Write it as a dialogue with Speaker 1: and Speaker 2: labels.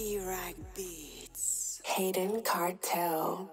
Speaker 1: E-Rag Beats.
Speaker 2: Hayden Cartel.